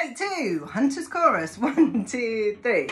Take two, Hunter's Chorus. One, two, three.